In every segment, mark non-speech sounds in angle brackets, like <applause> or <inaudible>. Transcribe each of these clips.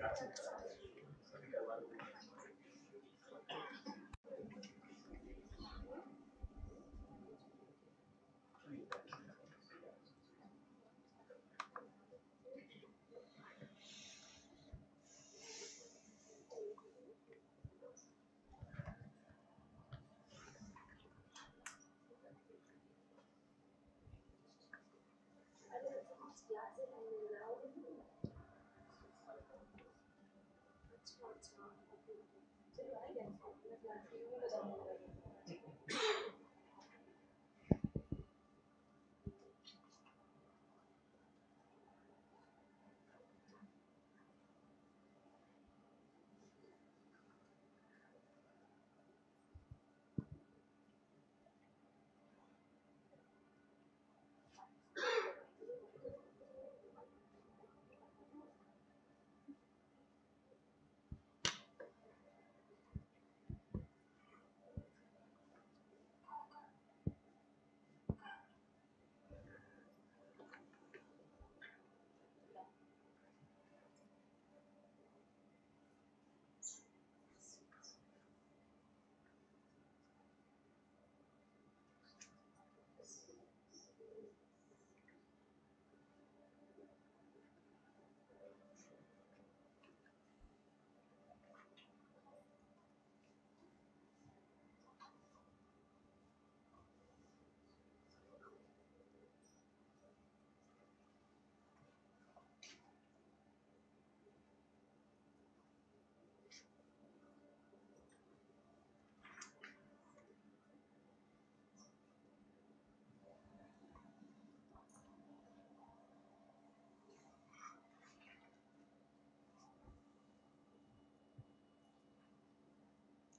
Yeah, I think I knew that. Do I get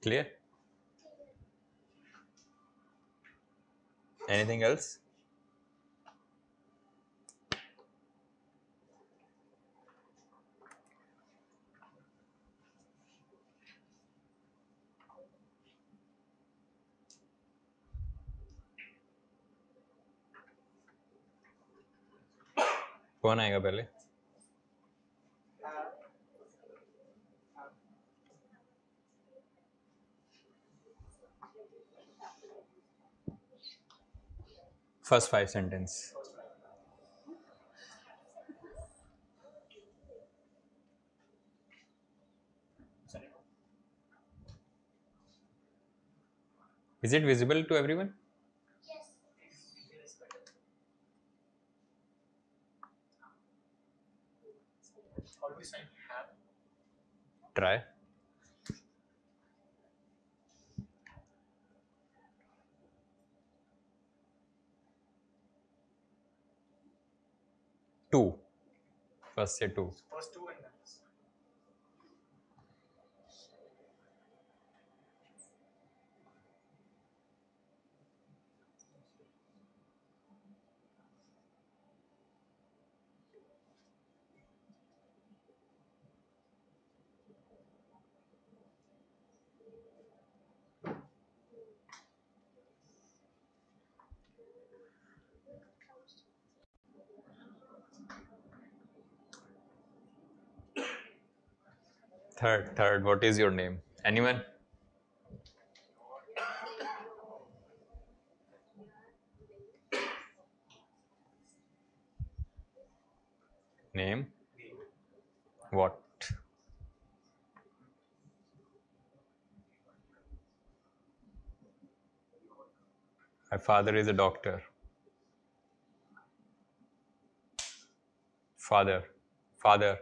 Clear? Anything else? कौन आएगा पहले first five sentence. Is it visible to everyone? Have. try to first से two. Third third what is your name? Anyone? Name? What? My father is a doctor. Father. Father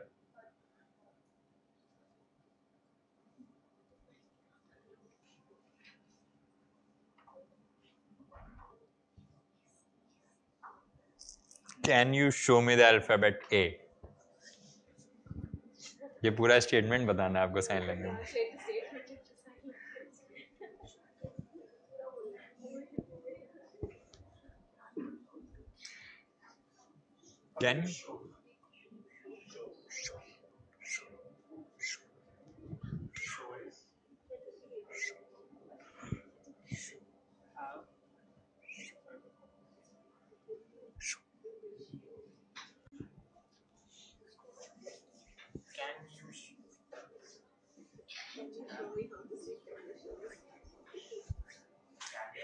can you show me the alphabet A ये पूरा statement बताना है आपको sign language में। Can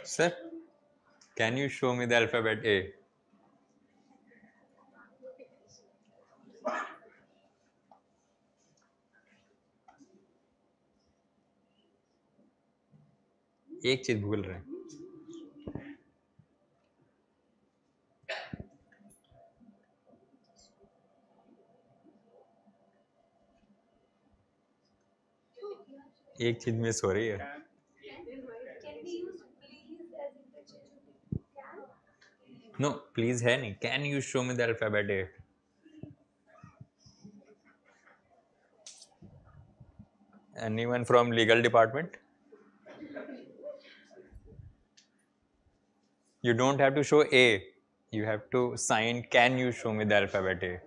Sir, can you show me the alphabet A? एक चीज़ भूल रहे हैं एक चीज़ मिस हो रही है Can, Can we use please as interchangeably? Can? No please है नहीं. Can you show me alphabet any one from legal department you don't have to show a you have to sign can you show me the alphabet A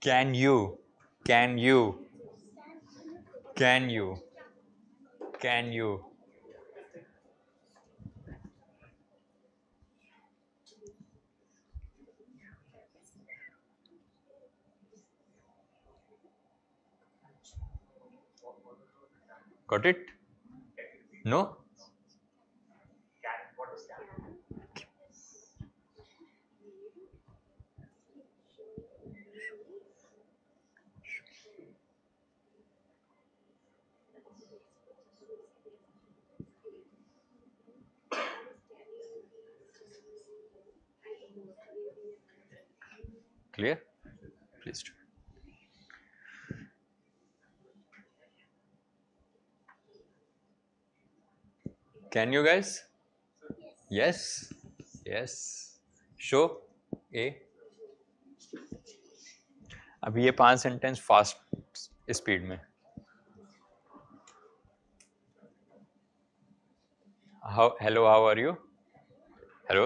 can you? Can you? Can you? Can you? Got it? No clear please do can you guys yes yes show a अब ये पांच sentence fast speed में how hello how are you hello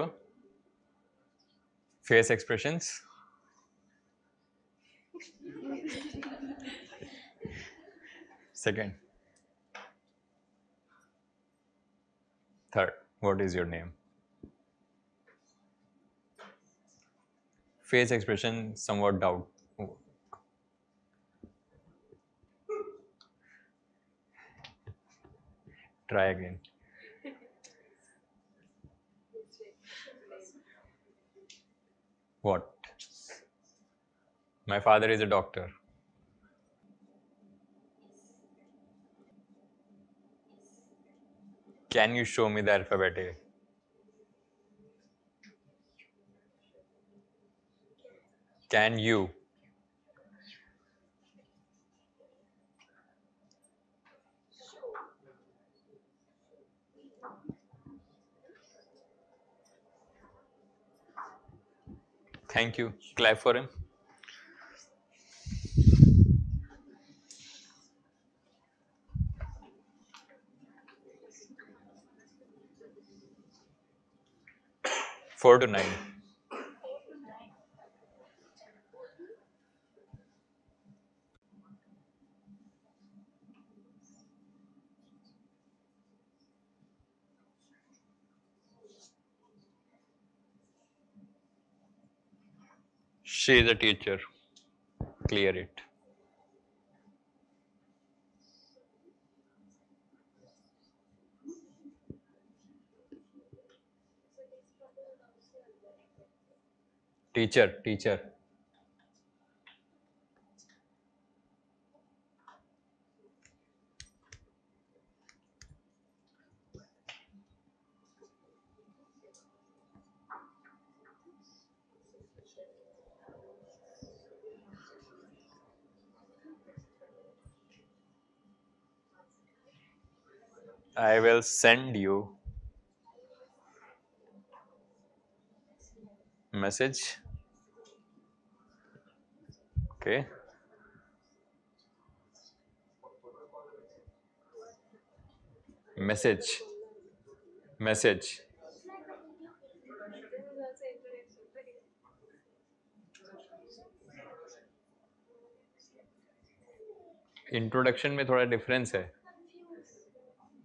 face expressions Second. Third, what is your name? Face expression somewhat doubt. Try again. What? My father is a doctor. Can you show me the alphabet A? Can you? Thank you. Clap for him. Four to nine. She is a teacher. Clear it. Teacher, teacher. I will send you message. Okay. Message. Message. Introduction में थोड़ा difference है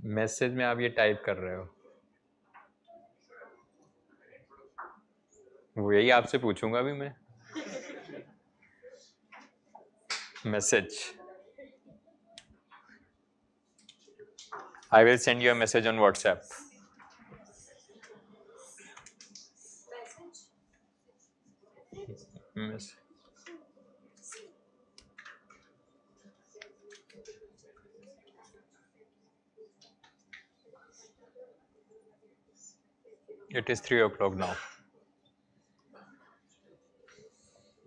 message में आप ये type कर रहे हो यही आपसे पूछूँगा भी मैं message i will send you a message on whatsapp it is 3 o'clock now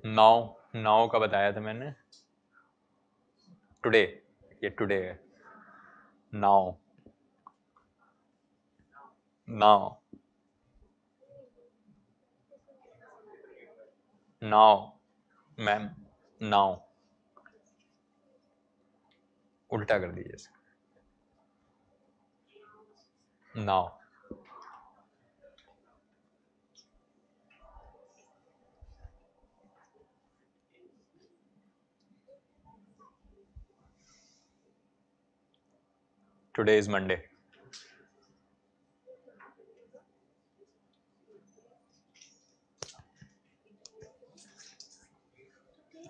now now का बताया था मैंने टुडे ये टुडे है now now now ma'am now उल्टा कर दीजिए now Today is Monday.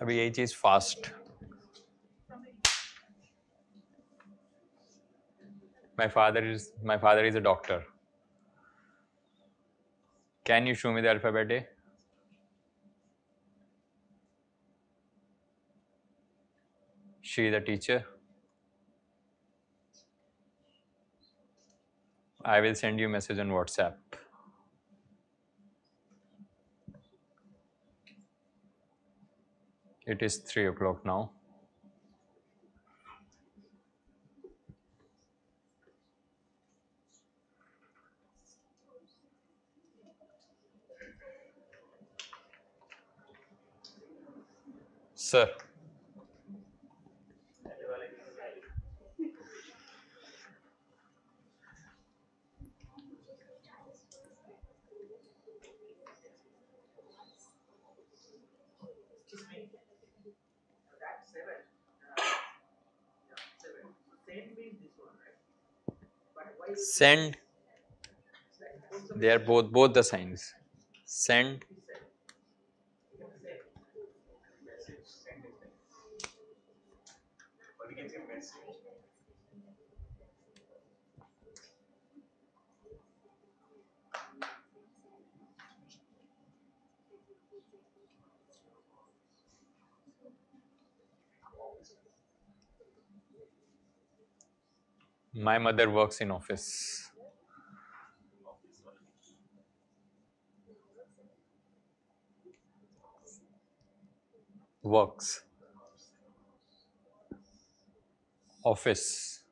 अभी यही चीज fast My father is my father is a doctor. Can you show me the alphabet A? She is a teacher. I will send you a message on WhatsApp. It is 3 o'clock now. Sir, Excuse me. That's seven. Uh, yeah, seven. Same means this one, right? But why is send. They are both both the signs. Send. message? Send it. Or we can say message. My mother works in office. Works. Office.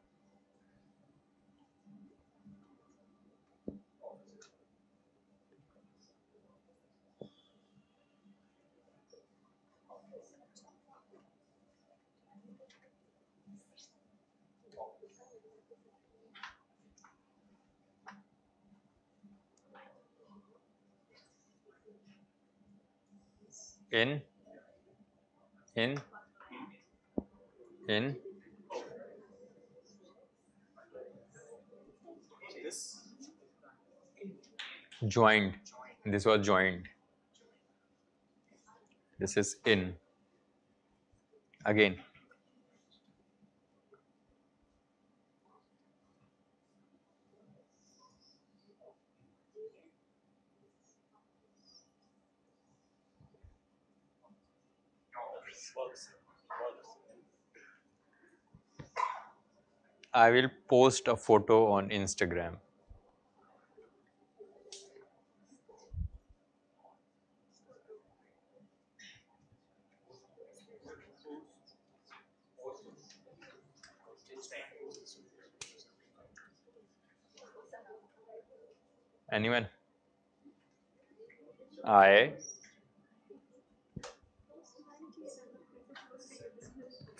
In. In. In. Joined. This was joined. This is in. Again. I will post a photo on Instagram. Anyone? I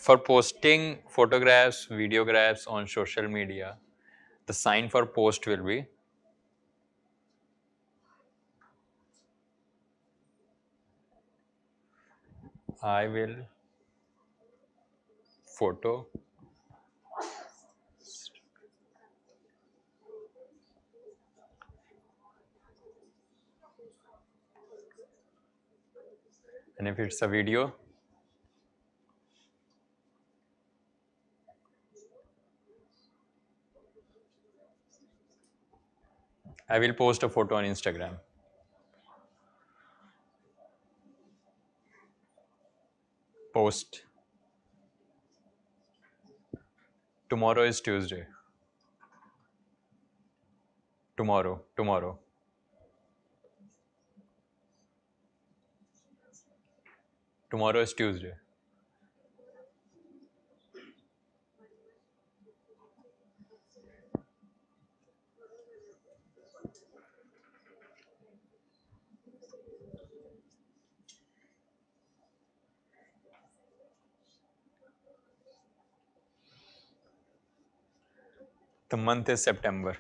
for posting photographs, videographs on social media, the sign for post will be I will photo And if it's a video, I will post a photo on Instagram. Post. Tomorrow is Tuesday. Tomorrow, tomorrow. Tomorrow is Tuesday. The month is September.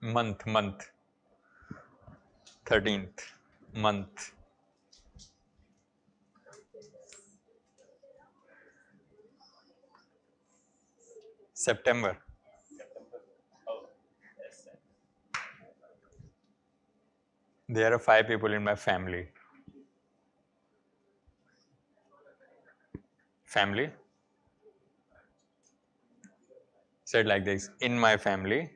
Month, month. 13th month. September. There are five people in my family. Family? Said like this In my family,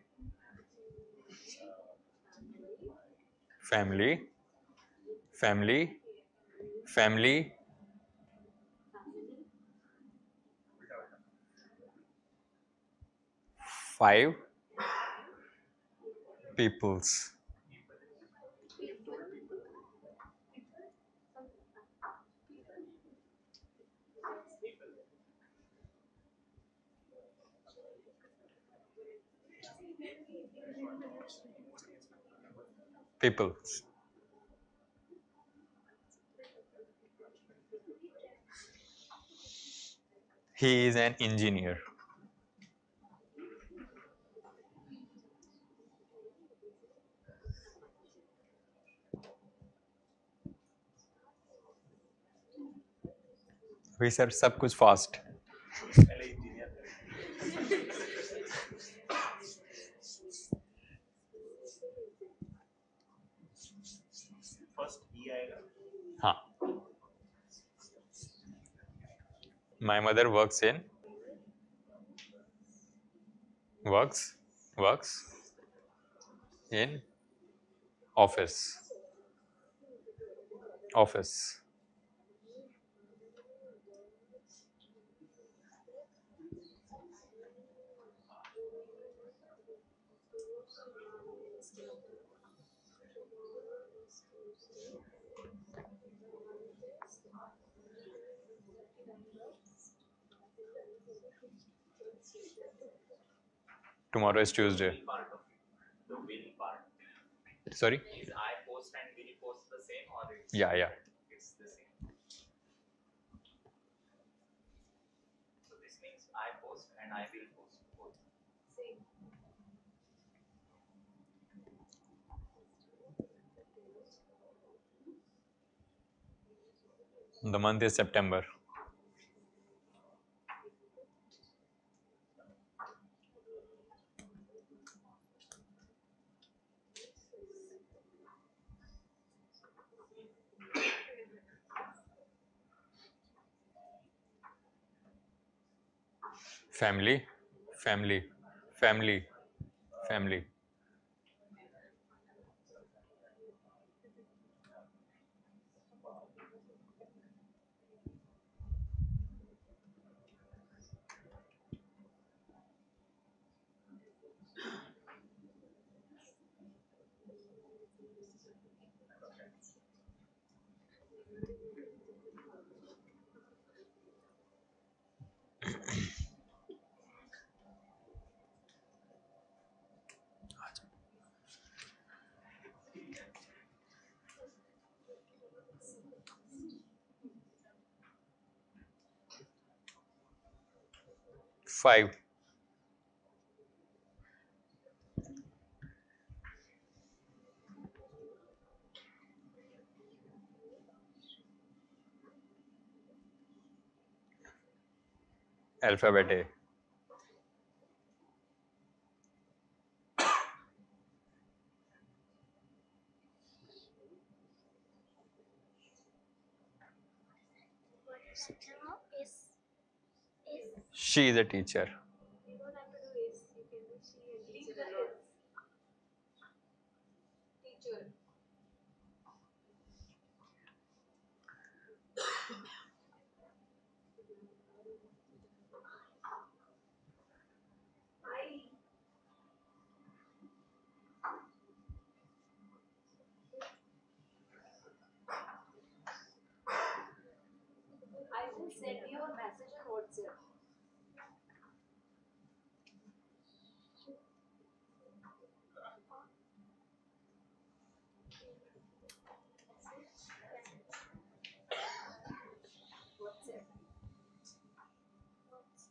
family, family, family, five peoples. Peoples. He is an engineer. अभी sir सब कुछ fast My mother works in? Works? Works? In? Office. Office tomorrow is tuesday part of it. The will part. sorry Is I post and will post the same or it's, yeah yeah. it's the same? So this means I post and I will post both. Same. the month is september family. Family. Family. Family five. Alphabet A She is a teacher. you don't have to do is. You can do she and teacher alone. Teacher. I I will send you a message on WhatsApp. WhatsApp. Like this.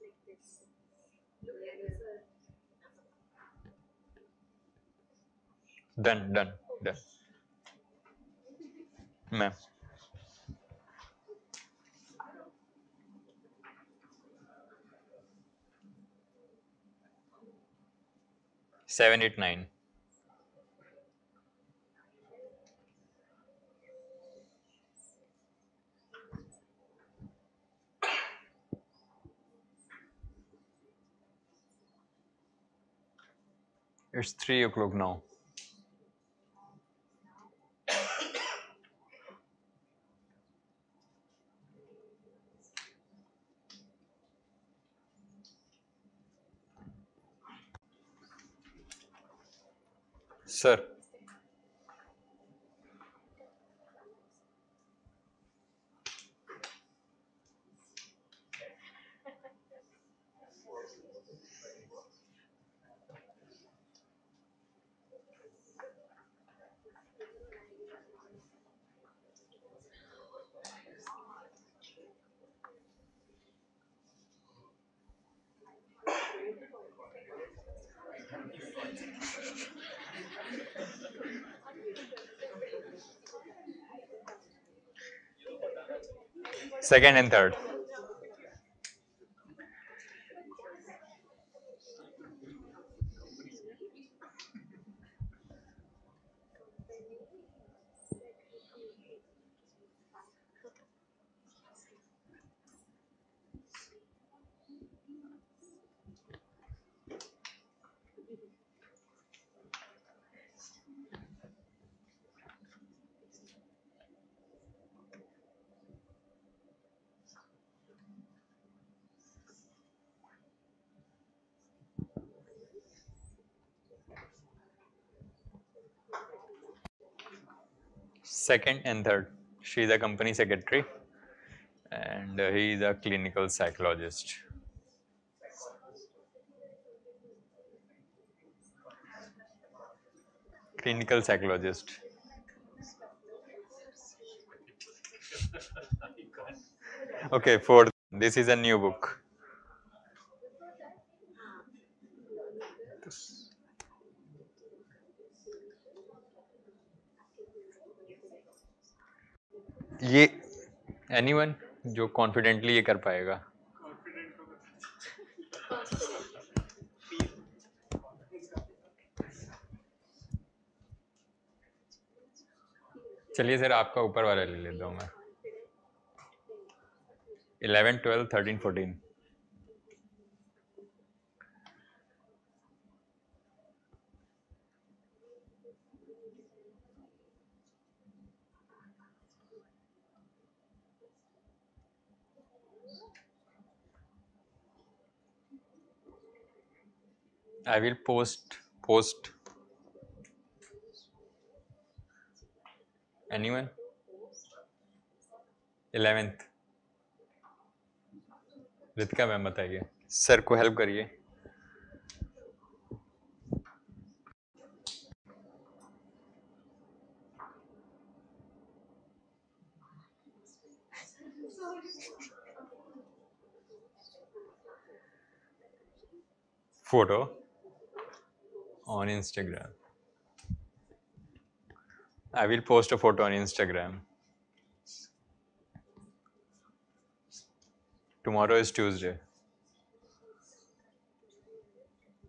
Look at this. Done, done, done. Ma'am. Seven, eight, nine. It's three o'clock now. <coughs> Sir, second and third. Second and third. She is a company secretary and uh, he is a clinical psychologist. Clinical psychologist. <laughs> Okay, fourth. This is a new book. ये anyone जो confidently ये कर पाएगा? चलिए sir, आपका ऊपर वाला ले लेता हूँ मैं। Eleven twelve thirteen fourteen I will post post anyone 11th Ritika ma'am बताइए सर को हेल्प करिए photo on Instagram. I will post a photo on Instagram. Tomorrow is Tuesday.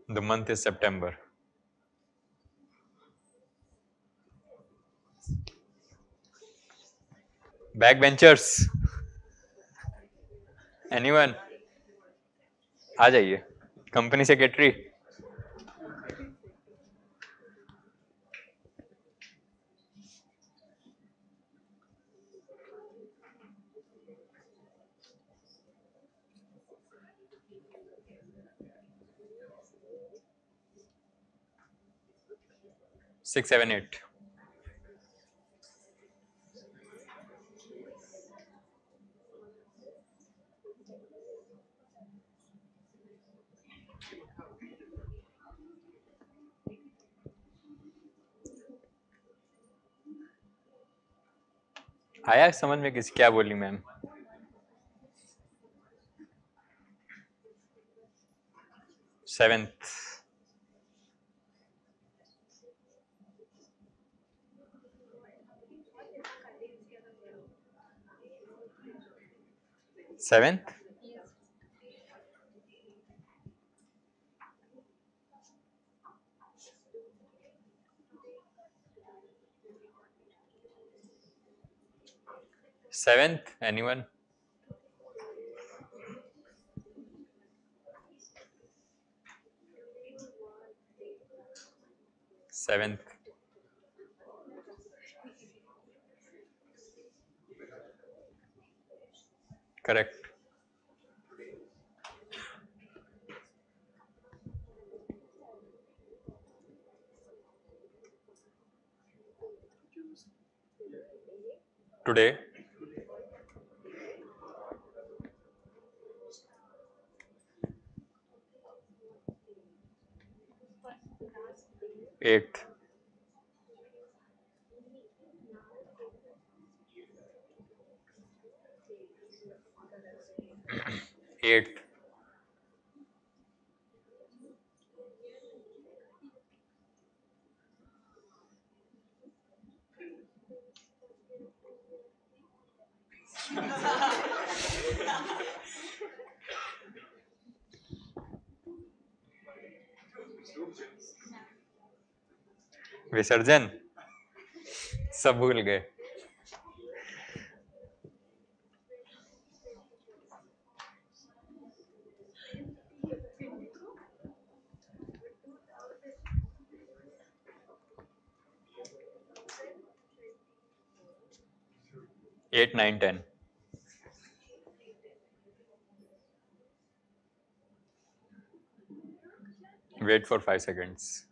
The month is September. Backbenchers anyone आ जाइए company secretary six seven eight आया समझ में किसी क्या बोली ma'am? Seventh Seventh. Seventh, anyone? Seventh. Correct. Today, eighth. Eight <laughs> विसर्जन। सब भूल गए। 8, 9, 10. Wait for 5 seconds.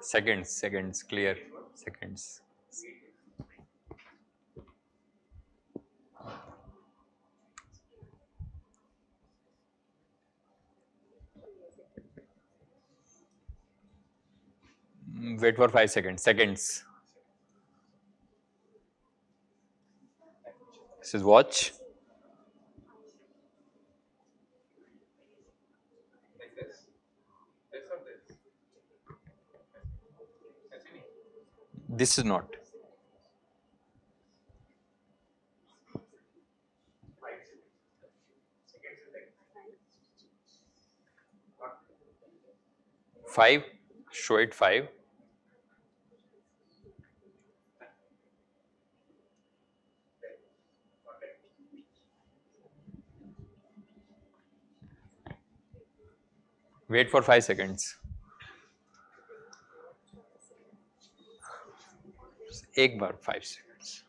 Seconds, seconds, clear, seconds. Wait for five seconds. Seconds. This is watch. This is not. Five. Show it five. Wait for five seconds. एक बार five seconds.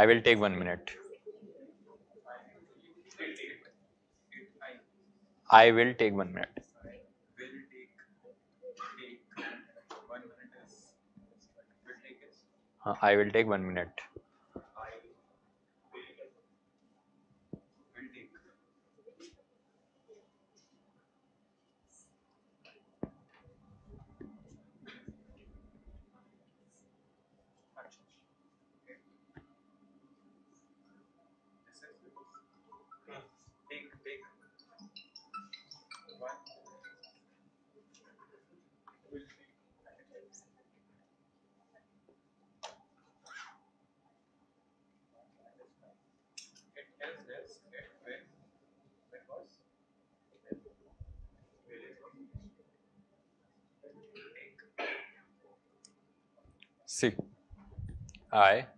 I will take one minute. I will take one minute. will take, take, one minute is, will take is, Uh, I will take one minute. Sim. Ah, é?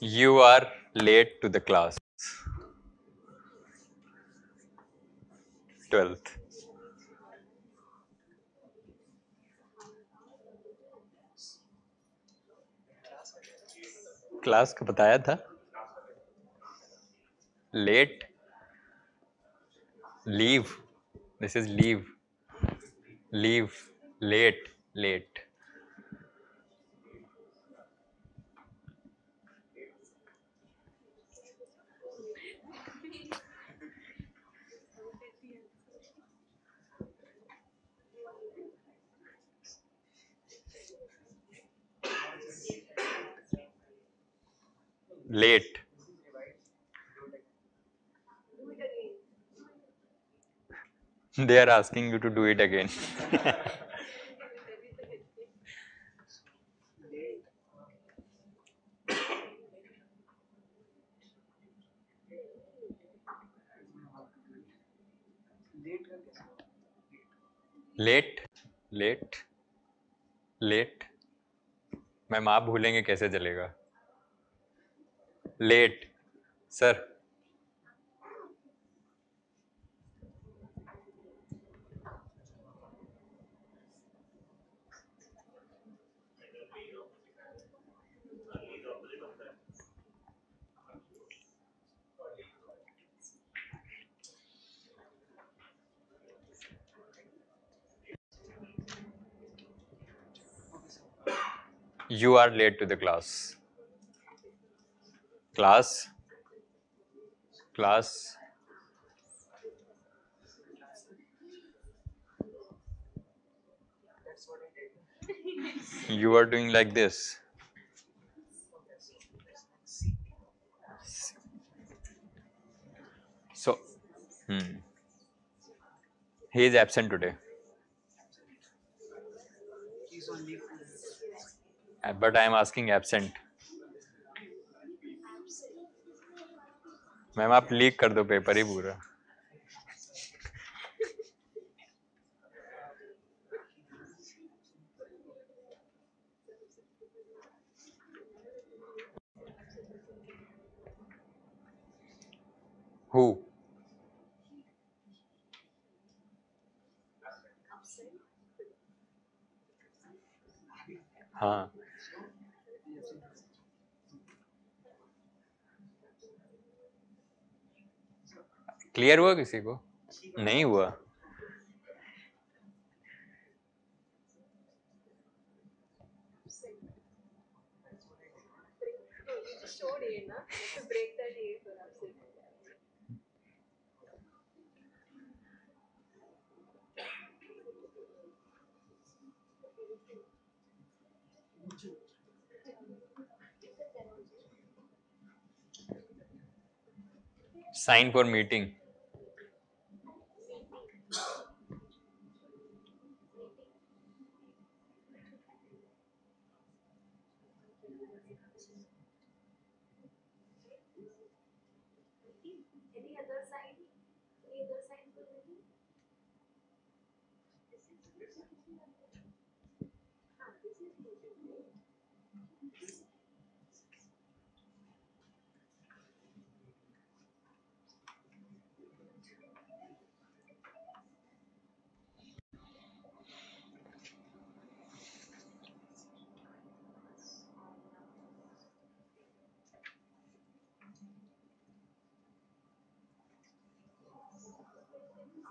you are late to the class. 12th. Class का बताया था late leave this is leave leave late late late. They are asking you to do it again late late late ma'am, आप भूलेंगे कैसे चलेगा? late sir you are late to the class class class you are doing like this so hmm. he is absent today. Uh, but i am asking absent ma'am आप leak कर दो paper ही पूरा। Who हाँ। Clear हुआ किसी को? नहीं हुआ। Sign for meeting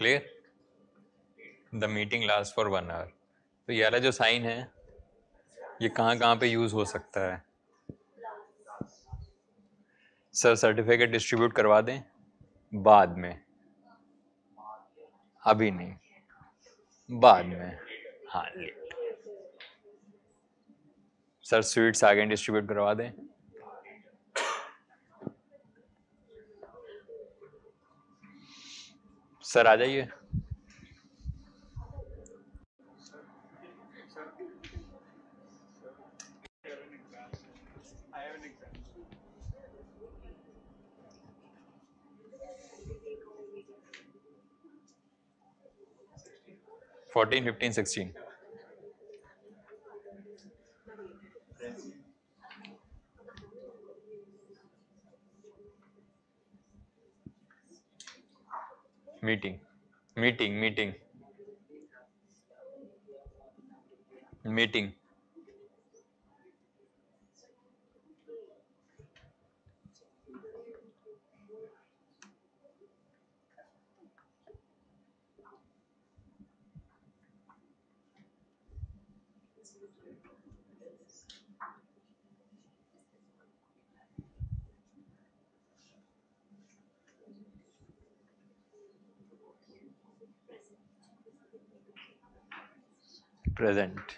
clear the meeting last for one hour तो ये वाला जो साइन है, ये कहाँ कहाँ पे यूज़ हो सकता है? सर सर्टिफिकेट डिस्ट्रीब्यूट करवा दें, बाद में। अभी नहीं, बाद में। हाँ लेट सर स्वीट्स आगे डिस्ट्रीब्यूट करवा दें। सर आ जाइए. Fourteen fifteen sixteen meeting. Meeting meeting. Meeting. Present.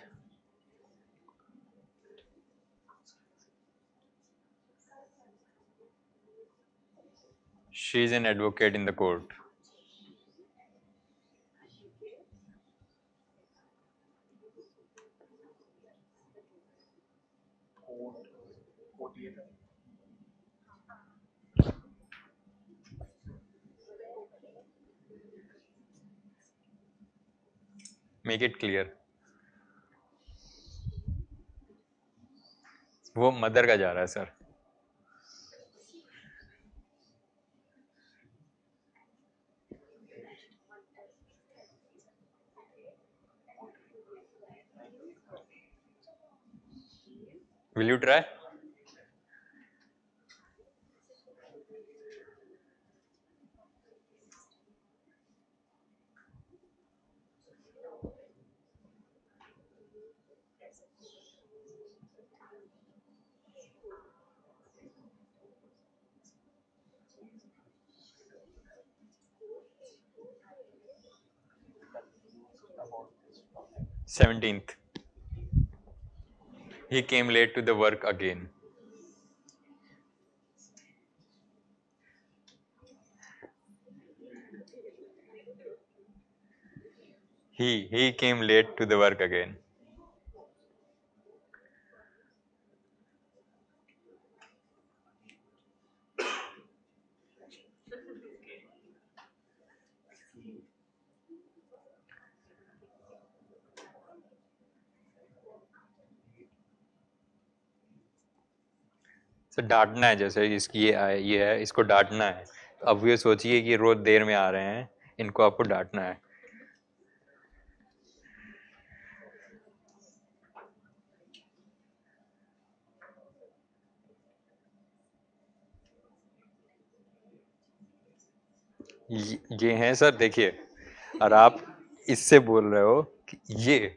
She is an advocate in the court. Make it clear वो मदर का जा रहा है sir. Will you try? Seventeenth. He came late to the work again. He he came late to the work again. Sir डांटना है जैसे इसकी ये ये है, इसको डांटना है। तो अब ये सोचिए कि रोज देर में आ रहे हैं, इनको आपको डांटना है। ये हैं सर, देखिए, और आप इससे बोल रहे हो कि ये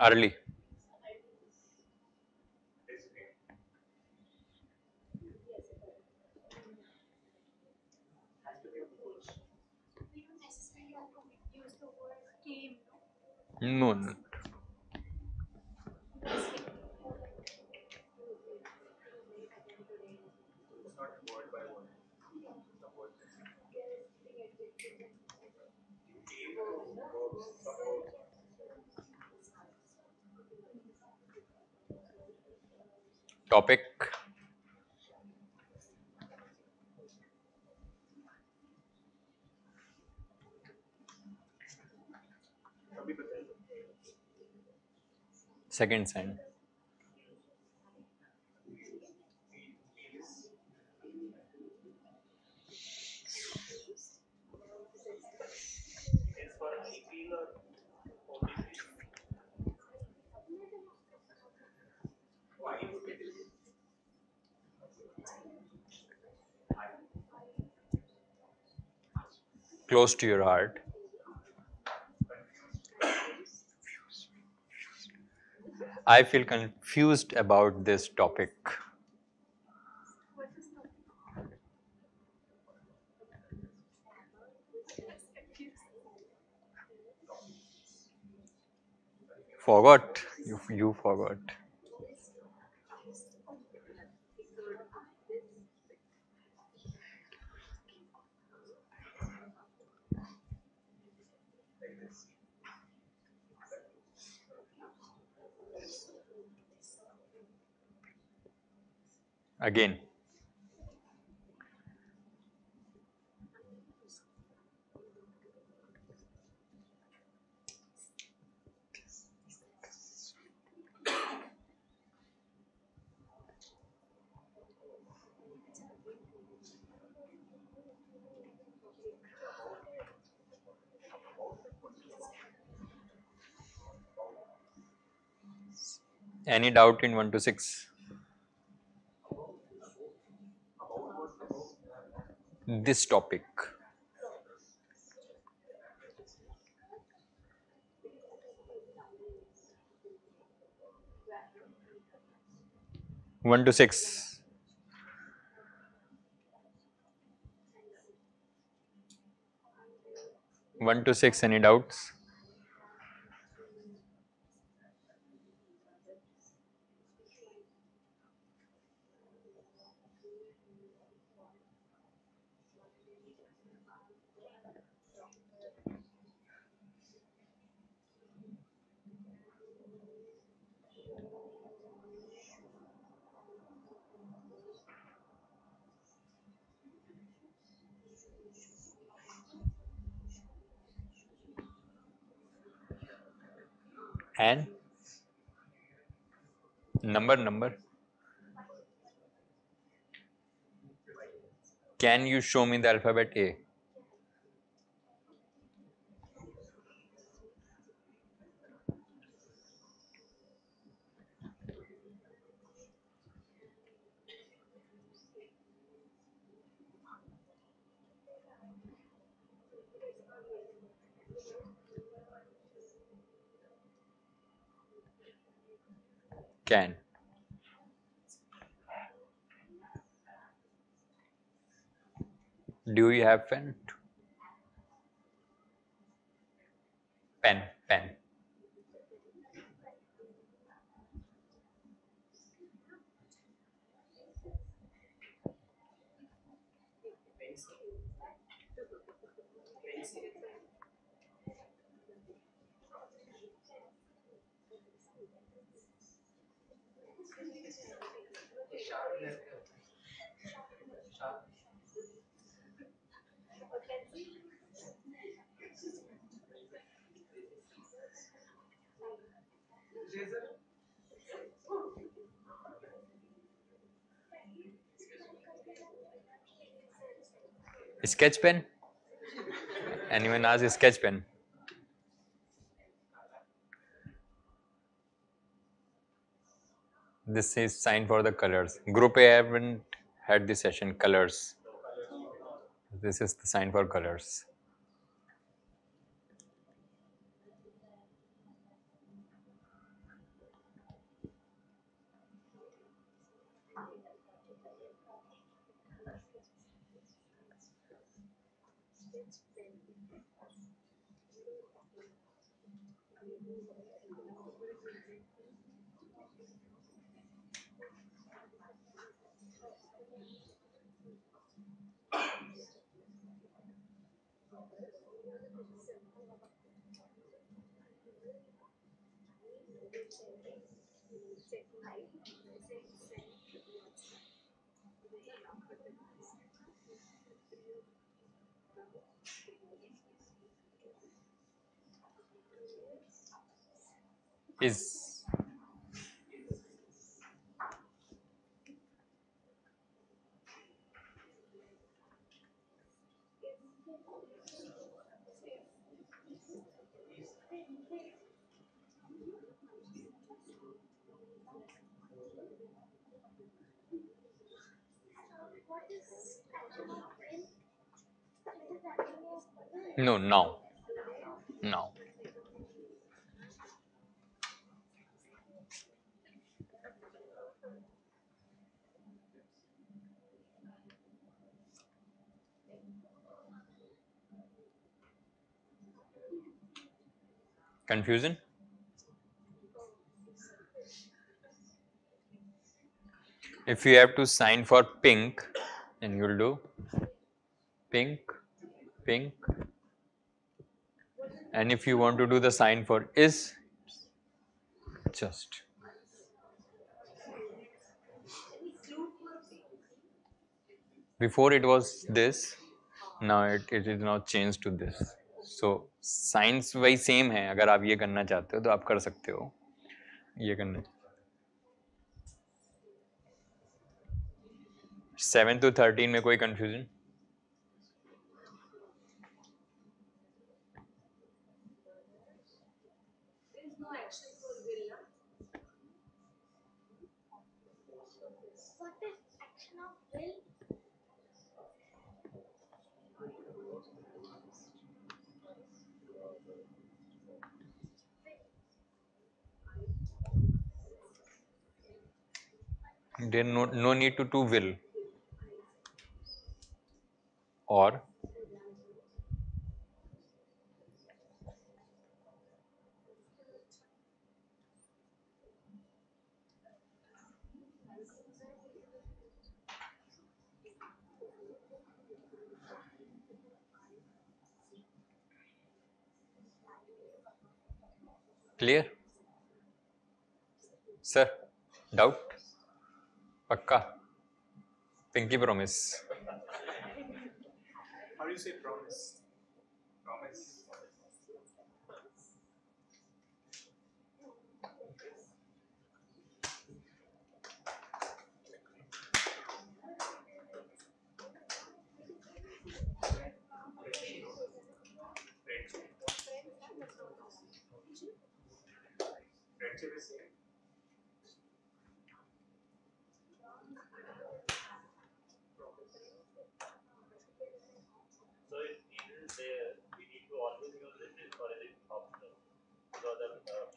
early no, no. topic. Second sign. Close to your heart. I feel confused about this topic. Forgot. You, you forgot. Again. Any doubt in 1 to 6? This topic. One to six. One to six. Any doubts? And number number. Can you show me the alphabet A? Can. Do you have pen? Pen, pen. Sketch pen? Anyone has a sketch pen? This is sign for the colors. Group A haven't had the session colors. This is the sign for colors. Is What is action of will? It is action of will. No now now confusion? If you have to sign for pink then you'll do pink pink and if you want to do the sign for is just before it was this now it, it is now changed to this so science वही same है अगर आप ये करना चाहते हो तो आप कर सकते हो ये करना सेवन टू थर्टीन में कोई confusion there no no need to do will. Or clear? Sir doubt Pakka. Pinky promise. How do you say promise? Promise. Friendship is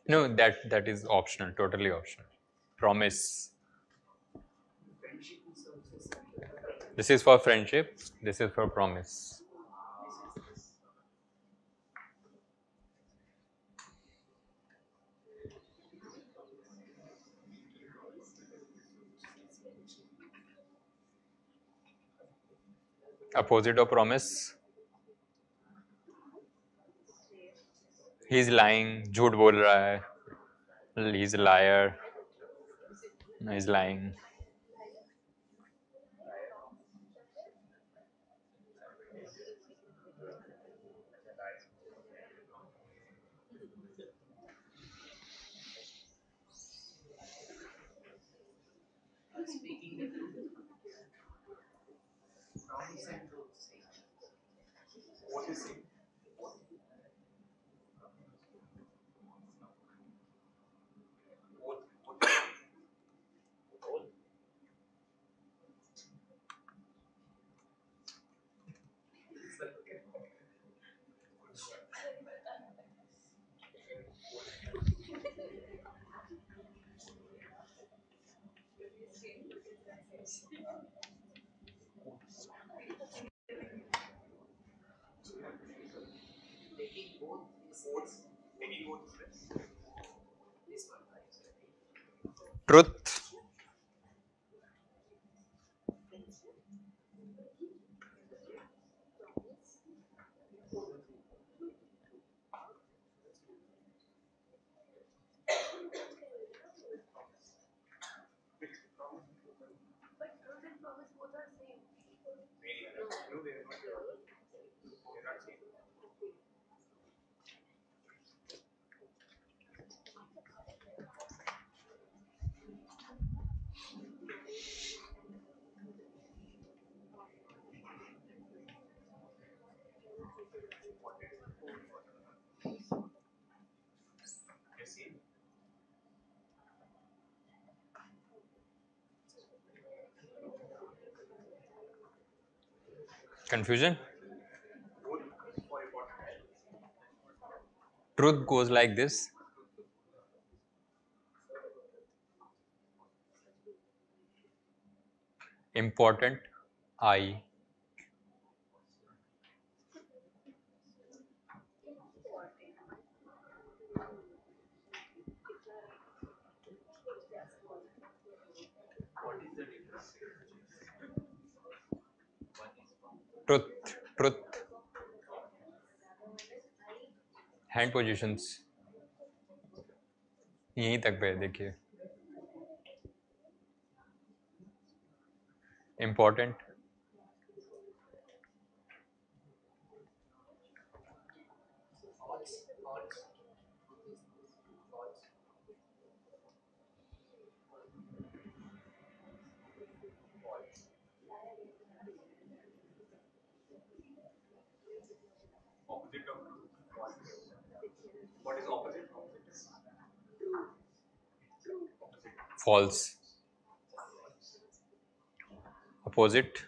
no that that is optional totally optional. Promise. This is for friendship this is for promise. Opposite of promise he is lying झूठ बोल रहा है. He is liar is lying What is it? Truth? Confusion? Truth goes like this. Important i truth truth. Hand positions यहीं तक पे देखिए। Important What is opposite? False opposite opposite?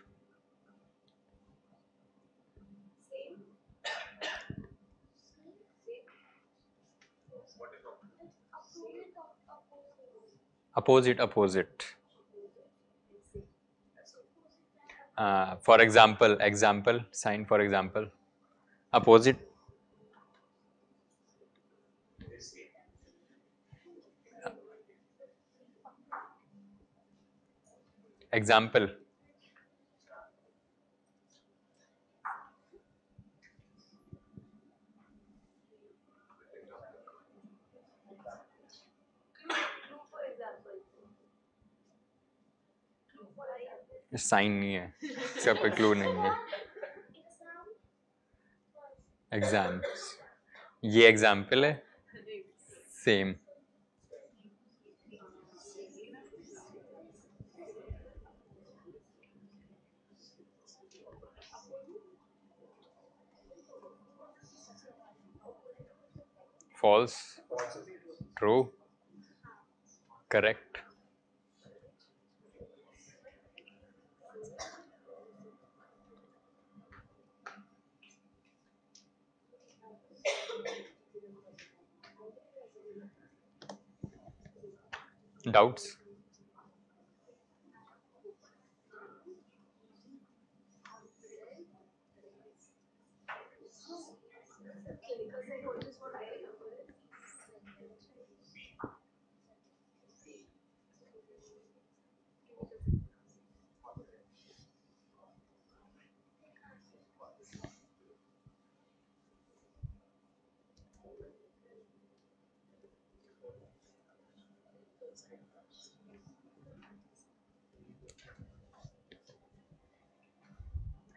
opposite opposite uh, for example example sign for example opposite example sign नहीं है। इसका कोई clue नहीं है। एग्ज़ाम ये एग्ज़ाम्पल है। Same false true correct. Hmm. Doubts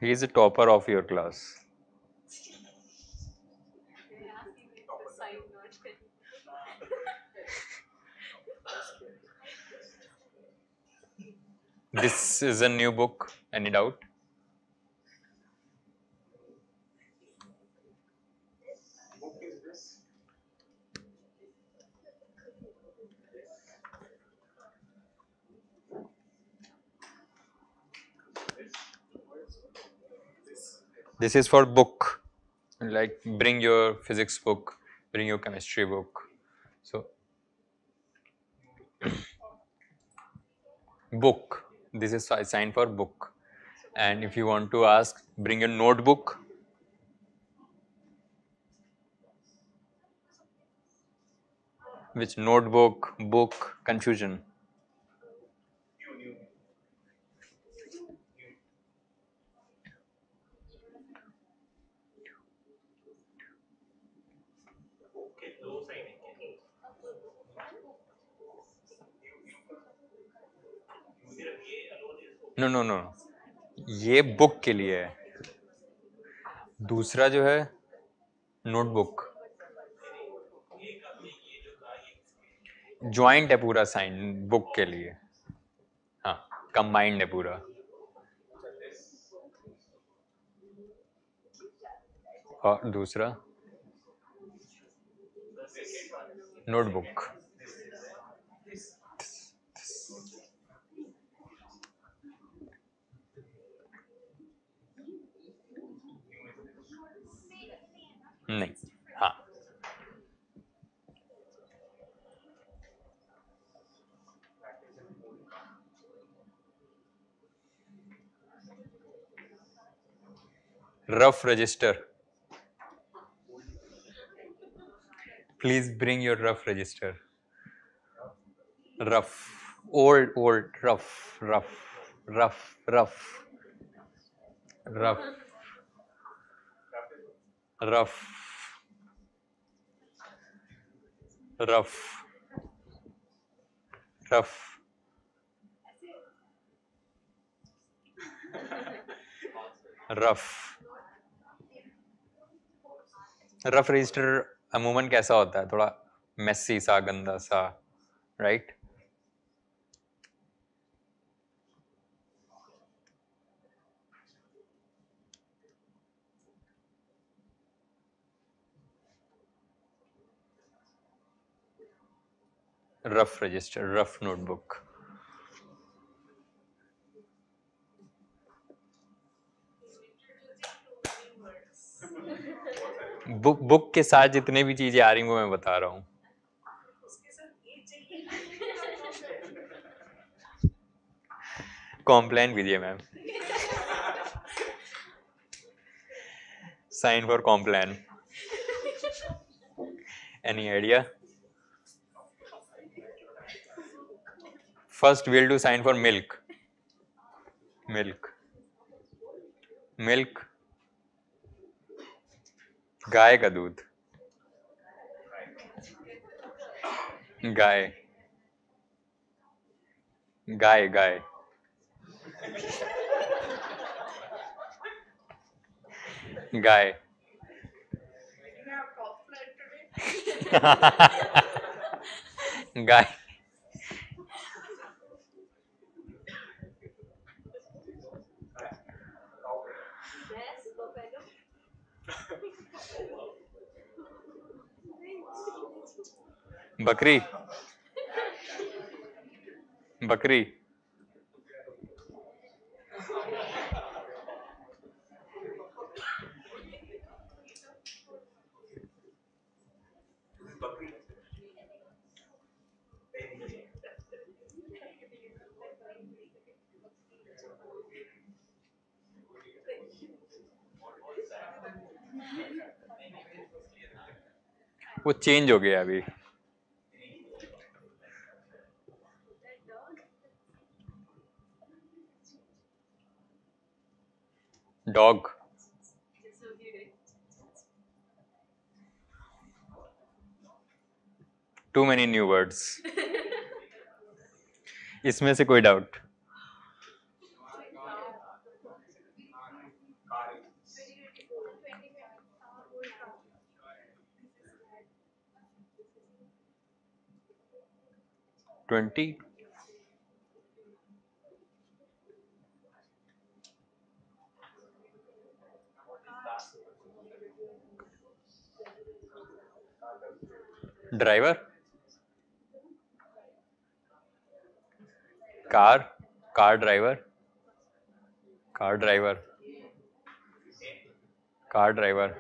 he is a topper of your class. This is a new book any doubt this is for book. Like bring your physics book bring your chemistry book. So <coughs> book. This is a sign for book. And if you want to ask bring your notebook. Which notebook? Book. Confusion no no no ये book के लिए है। दूसरा जो है notebook joint है पूरा sign book के लिए। हाँ कंबाइंड है पूरा। और दूसरा नोटबुक नहीं हाँ rough register please bring your rough register rough old old rough rough rough rough rough rough rough rough rough rough register अमूमन कैसा होता है? थोड़ा मेसी सा, गंदा सा right rough register rough notebook book book के साथ जितने भी चीज़ें आ रही वो मैं बता रहा हूँ। कॉम्प्लेन कीजिए ma'am sign for complain any idea First, we'll do sign for milk. Milk. Milk. गाय का दूध गाय गाय गाय गाय गाय बकरी। बकरी। वो चेंज हो गया अभी। Dog too many new words इसमें से कोई doubt twenty driver? Car? Car driver? Car driver. Car driver.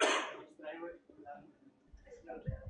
<coughs> <coughs>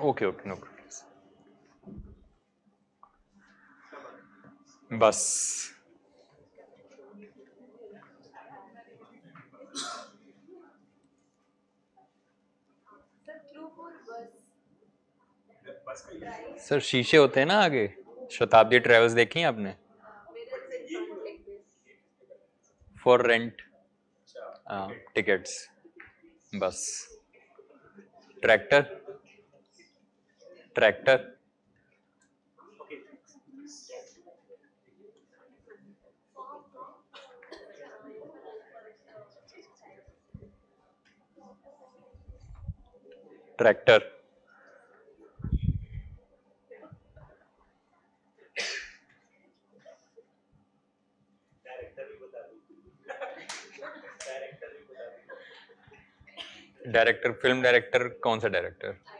Okay okay no bus. Sir, शीशे होते हैं ना आगे? शताब्दी ट्रेवल्स देखी आपने? For rent tickets bus. Tractor tractor. Tractor. Director film director कौन सा डायरेक्टर?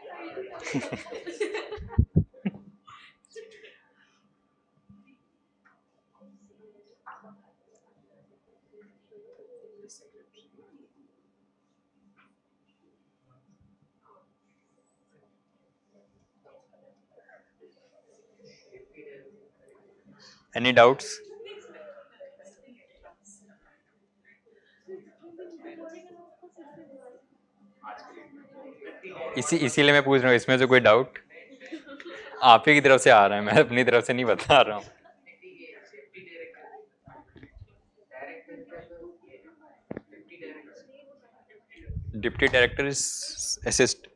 Any doubts? इसी, इसीलिए मैं पूछ रहा हूँ, इसमें से कोई डाउट आप ही की तरफ़ से आ रहा है, मैं अपनी तरफ़ से नहीं बता रहा हूँ। Deputy director assist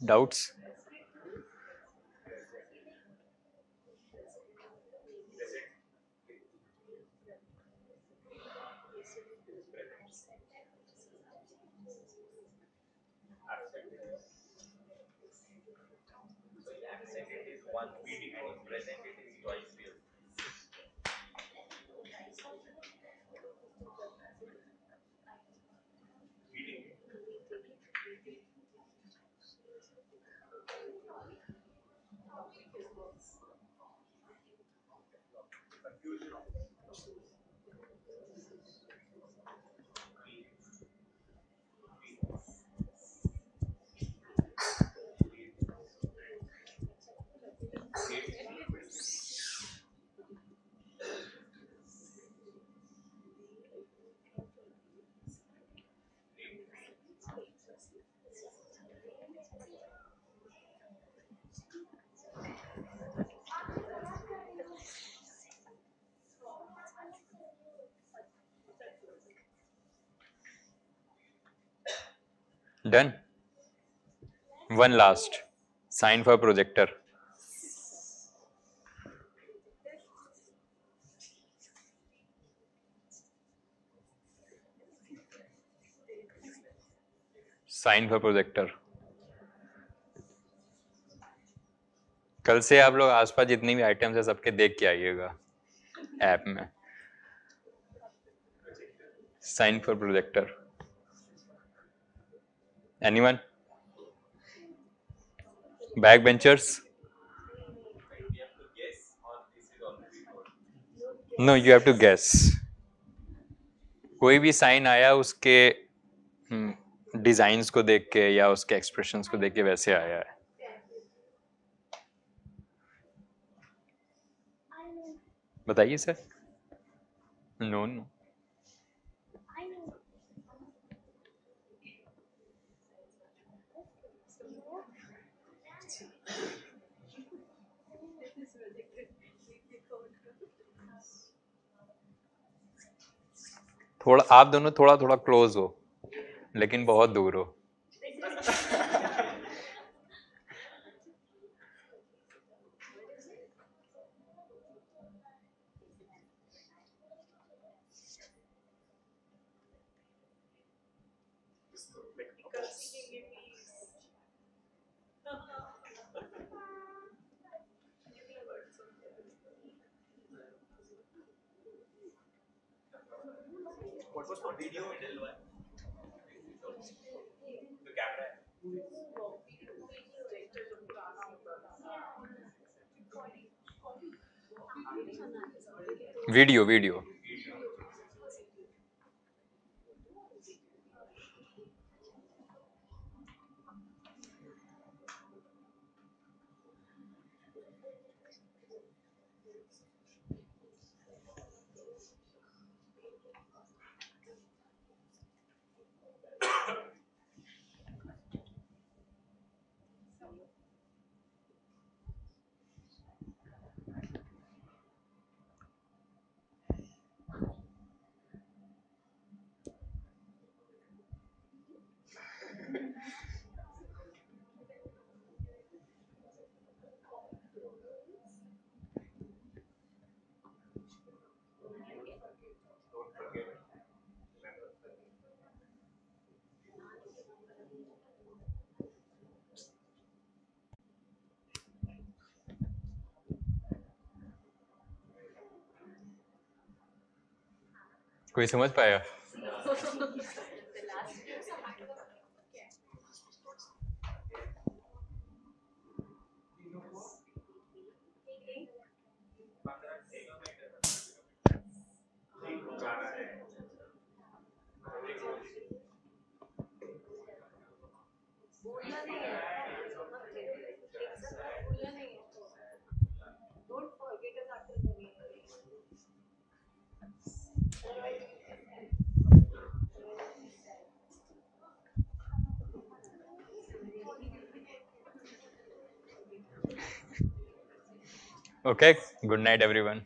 one que j'ai. Done one last sign for projector sign for projector कल से आप लोग आसपास जितनी भी आइटम्स है सबके देख के आइएगा ऐप में। Sign for projector Anyone? Backbenchers? we have to guess on this is already told. No, you have to guess. कोई भी साइन आया उसके डिजाइन्स को देख के या उसके एक्सप्रेशन को देख के वैसे आया है बताइए सर नो नो थोड़ा आप दोनों थोड़ा थोड़ा क्लोज हो लेकिन बहुत दूर हो। What was the video? The camera. Video video Conheceu mais pai, ó. Okay good night everyone